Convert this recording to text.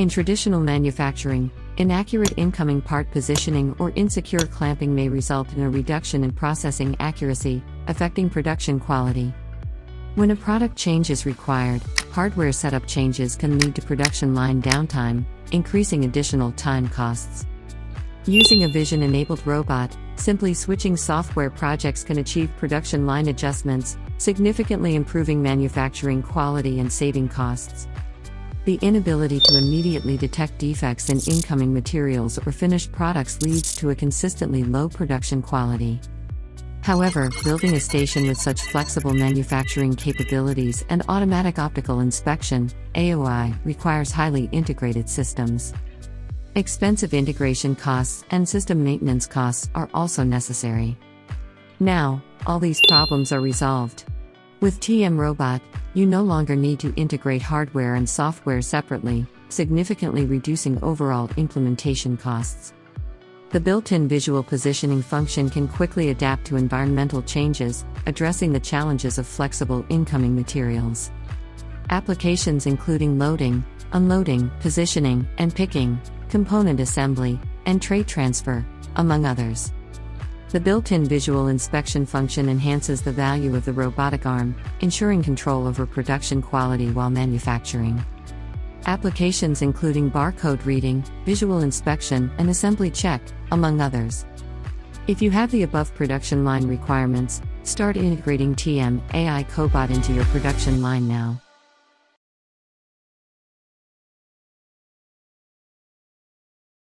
In traditional manufacturing, inaccurate incoming part positioning or insecure clamping may result in a reduction in processing accuracy, affecting production quality. When a product change is required, hardware setup changes can lead to production line downtime, increasing additional time costs. Using a vision enabled robot, simply switching software projects can achieve production line adjustments, significantly improving manufacturing quality and saving costs. The inability to immediately detect defects in incoming materials or finished products leads to a consistently low production quality. However, building a station with such flexible manufacturing capabilities and automatic optical inspection AOI, requires highly integrated systems. Expensive integration costs and system maintenance costs are also necessary. Now, all these problems are resolved. With TM Robot, you no longer need to integrate hardware and software separately, significantly reducing overall implementation costs. The built in visual positioning function can quickly adapt to environmental changes, addressing the challenges of flexible incoming materials. Applications including loading, unloading, positioning, and picking, component assembly, and tray transfer, among others. The built in visual inspection function enhances the value of the robotic arm, ensuring control over production quality while manufacturing. Applications including barcode reading, visual inspection, and assembly check, among others. If you have the above production line requirements, start integrating TM AI Cobot into your production line now.